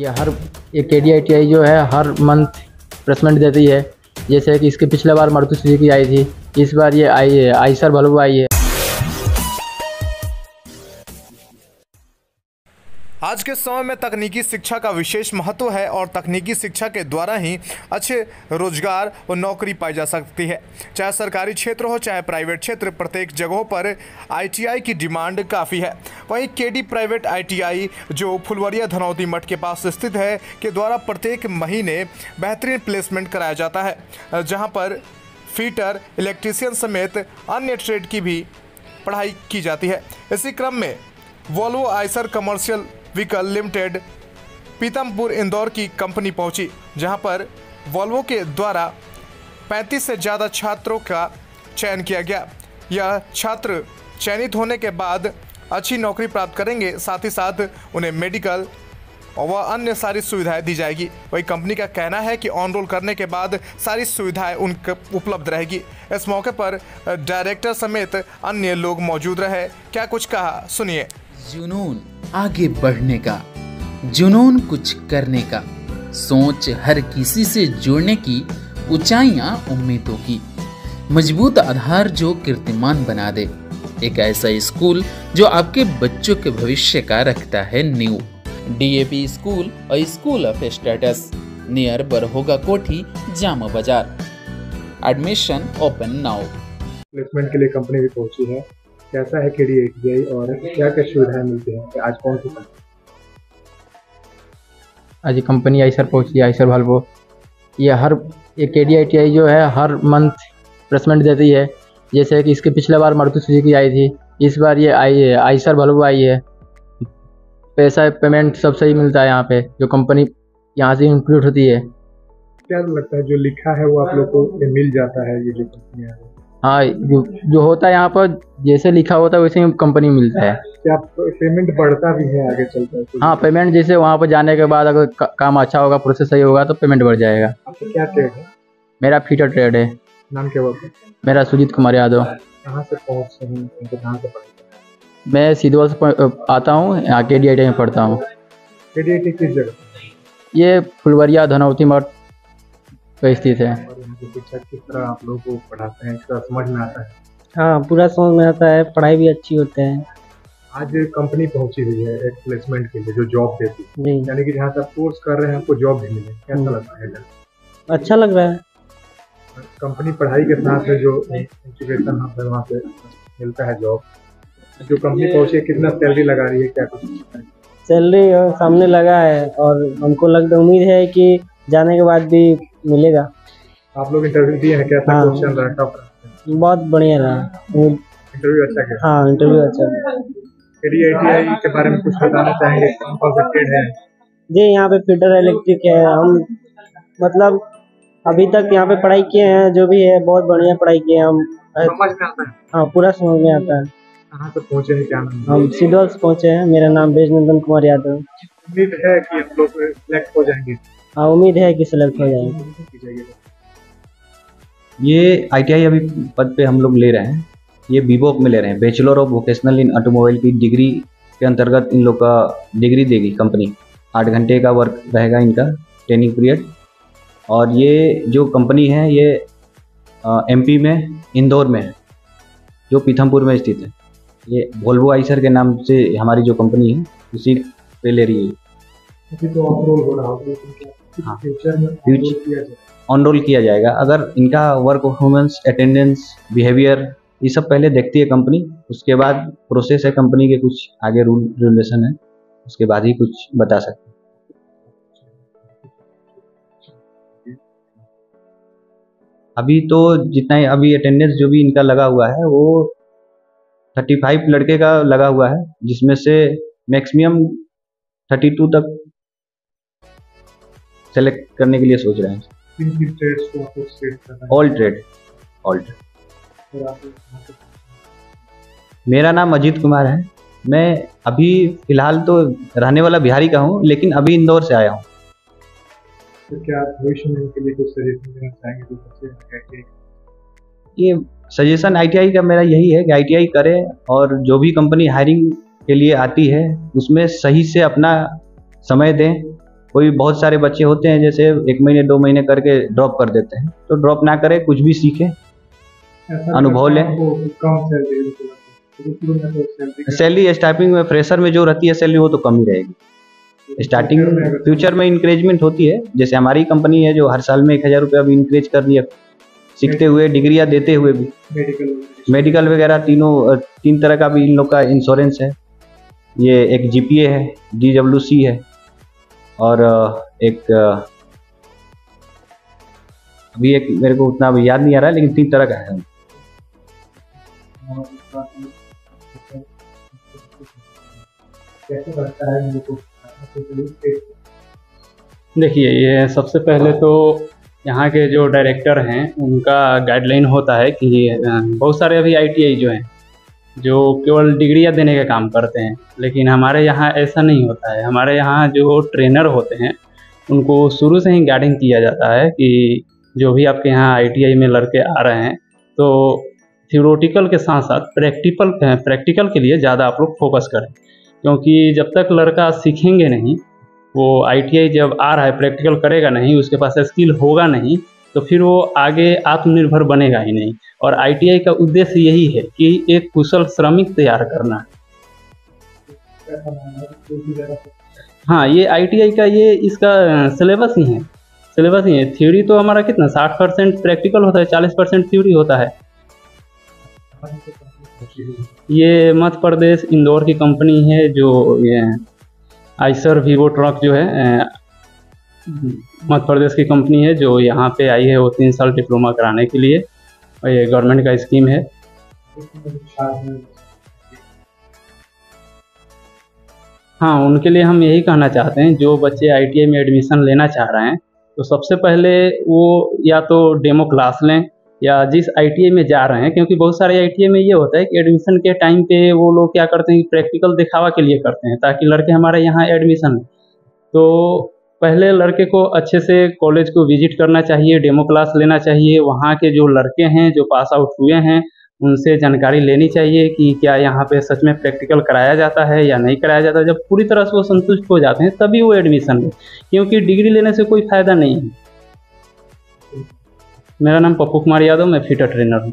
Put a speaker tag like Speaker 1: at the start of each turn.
Speaker 1: ये हर, ये के डी जो है, हर मंथ प्लेसमेंट देती है। जैसे कि इसके पिछले बार मारुति सुजुकी आई थी, इस बार ये आई है, आइसर वल्वो आई है।
Speaker 2: आज के समय में तकनीकी शिक्षा का विशेष महत्व है और तकनीकी शिक्षा के द्वारा ही अच्छे रोज़गार और नौकरी पाई जा सकती है। चाहे सरकारी क्षेत्र हो, चाहे प्राइवेट क्षेत्र, प्रत्येक जगहों पर आईटीआई की डिमांड काफ़ी है। वहीं केडी प्राइवेट आईटीआई जो फुलवरिया धनौती मठ के पास स्थित है, के द्वारा प्रत्येक महीने बेहतरीन प्लेसमेंट कराया जाता है, जहाँ पर फीटर, इलेक्ट्रीशियन समेत अन्य ट्रेड की भी पढ़ाई की जाती है। इसी क्रम में Volvo Eicher commercial vehicle limited Pithampur Indore की कंपनी पहुँची, जहाँ पर वॉल्वो के द्वारा 35 से ज़्यादा छात्रों का चयन किया गया। यह छात्र चयनित होने के बाद अच्छी नौकरी प्राप्त करेंगे, साथ ही साथ उन्हें मेडिकल और वह अन्य सारी सुविधाएँ दी जाएगी। वही कंपनी का कहना है कि ऑन रोल करने के बाद सारी सुविधाएँ उनके उपलब्ध रहेगी। इस मौके पर डायरेक्टर समेत अन्य लोग मौजूद रहे। क्या कुछ कहा? सुनिए।
Speaker 3: जुनून आगे बढ़ने का, जुनून कुछ करने का, सोच हर किसी से जुड़ने की ऊंचाइयाँ उम्मीदों की। मज़बूत आधार जो कीर्तिमान बना दे। एक ऐसा स्कूल जो आपके बच्चों के भविष्य का रखता है न्यू। डीएपी स्कूल और school of status near Barhoga Kothi Jama Bazar admission open now
Speaker 4: placement के लिए कंपनी भी पहुँची है। कैसा है के डी और क्या क्या सुविधाएँ मिलती हैं? आज कौन सी कंपनी
Speaker 1: आज कंपनी आइसर पहुँची आइसर वल्वो ये हर ये के डी आई टी आई जो है हर मंथ प्लेसमेंट देती है। जैसे कि इसके पिछले बार मारुति सुजुकी आई थी इस बार ये आई है आइसर वल्वो आई है। पैसा पेमेंट सब सही मिलता है यहाँ पे जो कंपनी यहाँ से इंक्लूड होती है।
Speaker 4: क्या लगता है जो लिखा है वो आप लोग को मिल जाता है ये जो हाँ?
Speaker 1: जो जो होता है यहाँ पर जैसे लिखा होता है वैसे ही कंपनी मिलता है।
Speaker 4: क्या पेमेंट बढ़ता भी है आगे चलता है?
Speaker 1: हाँ पेमेंट जैसे वहाँ पर जाने के बाद अगर का, काम अच्छा होगा प्रोसेस सही होगा तो पेमेंट बढ़ जाएगा।
Speaker 4: आपका क्या ट्रेड है?
Speaker 1: मेरा फीटर ट्रेड है।
Speaker 4: नाम क्या हुआ
Speaker 1: मेरा सुजीत कुमार यादव।
Speaker 4: कहाँ से पहुँचते हैं? कहाँ से हैं?
Speaker 1: मैं सीधवा से आता हूँ यहाँ के डी आई टी में पढ़ता हूँ।
Speaker 4: के डी किस जगह?
Speaker 1: ये फुलवरिया धनौती मठ पे स्थित है।
Speaker 4: और यहाँ की शिक्षा किस तरह आप लोगों को पढ़ाते हैं इसका समझ में आता है?
Speaker 5: हाँ पूरा समझ में आता है पढ़ाई भी अच्छी होते हैं।
Speaker 4: आज कंपनी पहुँची हुई है एक प्लेसमेंट के लिए जो जॉब देती है। यानी कि जहाँ से आप कोर्स कर रहे हैं आपको जॉब भी मिले कैसा
Speaker 5: हम्म।
Speaker 4: लगता है
Speaker 5: अच्छा लग रहा है।
Speaker 4: कंपनी पढ़ाई के साथ में जो एजुकेशन वहाँ पे मिलता है जॉब जो कंपनी पहुँची है कितना सैलरी लगा रही है क्या कुछ?
Speaker 5: सैलरी सामने लगा है और हमको लग उम्मीद है कि जाने के बाद भी मिलेगा।
Speaker 4: आप लोग इंटरव्यू दिए हैं कैसा
Speaker 5: हाँ।
Speaker 4: क्वेश्चन रहा
Speaker 5: बहुत बढ़िया रहा।
Speaker 4: इंटरव्यू अच्छा गया
Speaker 5: हाँ इंटरव्यू अच्छा।
Speaker 4: के बारे में कुछ बताना चाहेंगे कौन सा ट्रेड है?
Speaker 5: जी यहाँ पे फिटर इलेक्ट्रिक है। हम मतलब अभी तक यहाँ पे पढ़ाई किए हैं जो भी है बहुत बढ़िया पढ़ाई किए हैं हम।
Speaker 4: हाँ
Speaker 5: पूरा समझ में आता है।
Speaker 4: कहाँ से पहुँचे हैं? क्या नाम
Speaker 5: हम सिडोल से पहुँचे हैं। मेरा नाम बेजनंदन कुमार यादव।
Speaker 4: उम्मीद है कि हम लोग सिलेक्ट हो जाएँगे।
Speaker 5: हाँ उम्मीद है कि सिलेक्ट हो जाएँगे।
Speaker 6: ये आईटीआई अभी पद पे हम लोग ले रहे हैं। ये बीबोक में ले रहे हैं। Bachelor of vocational in automobile की डिग्री के अंतर्गत इन लोग का डिग्री देगी कंपनी आठ घंटे का वर्क रहेगा इनका ट्रेनिंग पीरियड और ये जो कंपनी है ये एमपी में इंदौर में है जो पीथमपुर में स्थित है। ये वोल्वो आइसर के नाम से हमारी जो कंपनी है उसी पे ले रही है।
Speaker 4: तो ऑफ़ रोल हो होगा
Speaker 6: हाँ।
Speaker 4: किया जाए।
Speaker 6: ऑन रोल किया जाएगा। अगर इनका वर्क परफॉर्मेंस अटेंडेंस बिहेवियर ये सब पहले देखती है कंपनी उसके बाद प्रोसेस है कंपनी के कुछ आगे रूल रेगुलेशन है उसके बाद ही कुछ बता सकते हैं। अभी तो जितना अभी अटेंडेंस जो भी इनका लगा हुआ है वो थर्टी फाइव लड़के का लगा हुआ है जिसमें से मैक्सिमम थर्टी टू तक सेलेक्ट करने के लिए सोच रहे हैं। ऑल ट्रेड ऑल ट्रेड मेरा नाम अजीत कुमार है। मैं अभी फ़िलहाल तो रहने वाला बिहारी का हूँ लेकिन अभी इंदौर से आया हूँ।
Speaker 4: तो क्या भविष्य में इनके लिए कुछ सजेशन देना चाहेंगे? आगे
Speaker 6: ये सजेशन आईटीआई का मेरा यही है कि आईटीआई करें और जो भी कंपनी हायरिंग के लिए आती है उसमें सही से अपना समय दें। कोई बहुत सारे बच्चे होते हैं जैसे एक महीने दो महीने करके ड्रॉप कर देते हैं। तो ड्रॉप ना करें कुछ भी सीखें। अनुभव लें।
Speaker 4: सैलरी तो
Speaker 6: स्टार्टिंग में फ्रेशर में जो रहती है सैलरी वो तो कम ही रहेगी। स्टार्टिंग फ्यूचर में इंक्रेजमेंट होती है। जैसे हमारी कंपनी है जो हर साल में एक हज़ार रुपये अभी इंक्रेज कर दिया। सीखते हुए डिग्रियाँ देते हुए भी।
Speaker 4: मेडिकल
Speaker 6: मेडिकल वगैरह तीनों तीन तरह का भी इन लोग का इंश्योरेंस है। ये एक जीपीए है डी डब्ल्यू सी है और एक अभी एक मेरे को उतना अभी याद नहीं आ रहा है लेकिन तीन तरह का है।
Speaker 4: है
Speaker 7: देखिए ये सबसे पहले तो यहाँ के जो डायरेक्टर हैं, उनका गाइडलाइन होता है कि बहुत सारे अभी आईटीआई जो हैं, जो केवल डिग्रियाँ देने का काम करते हैं, लेकिन हमारे यहाँ ऐसा नहीं होता है। हमारे यहाँ जो ट्रेनर होते हैं, उनको शुरू से ही गाइडिंग किया जाता है कि जो भी आपके यहाँ आईटीआई में लड़के आ रहे हैं तो थियोरोटिकल के साथ साथ प्रैक्टिकल प्रैक्टिकल के लिए ज़्यादा आप लोग फोकस करें। क्योंकि जब तक लड़का सीखेंगे नहीं वो आईटीआई जब आ रहा है प्रैक्टिकल करेगा नहीं, उसके पास स्किल होगा नहीं तो फिर वो आगे आत्मनिर्भर बनेगा ही नहीं। और आईटीआई का उद्देश्य यही है कि एक कुशल श्रमिक तैयार करना। हाँ ये आईटीआई का ये इसका सिलेबस ही है। सिलेबस ही है। थ्योरी तो हमारा कितना, साठ परसेंट प्रैक्टिकल होता है, चालीस परसेंट थ्योरी होता है। ये मध्य प्रदेश इंदौर की कंपनी है जो ये आइसर वीवो ट्रक जो है मध्य प्रदेश की कंपनी है, जो यहाँ पे आई है वो तीन साल डिप्लोमा कराने के लिए, और ये गवर्नमेंट का स्कीम है। हाँ उनके लिए हम यही कहना चाहते हैं, जो बच्चे आईटीआई में एडमिशन लेना चाह रहे हैं तो सबसे पहले वो या तो डेमो क्लास लें या जिस आईटीआई में जा रहे हैं, क्योंकि बहुत सारे आईटीआई में ये होता है कि एडमिशन के टाइम पे वो लोग क्या करते हैं प्रैक्टिकल दिखावा के लिए करते हैं, ताकि लड़के हमारे यहाँ एडमिशन तो पहले लड़के को अच्छे से कॉलेज को विज़िट करना चाहिए डेमो क्लास लेना चाहिए, वहाँ के जो लड़के हैं, जो पास आउट हुए हैं, उनसे जानकारी लेनी चाहिए कि क्या यहाँ पे सच में प्रैक्टिकल कराया जाता है या नहीं कराया जाता। जब पूरी तरह से वो संतुष्ट हो जाते हैं, तभी वो एडमिशन लें, क्योंकि डिग्री लेने से कोई फ़ायदा नहीं है। मेरा नाम पप्पू कुमार यादव मैं फिटर ट्रेनर हूँ।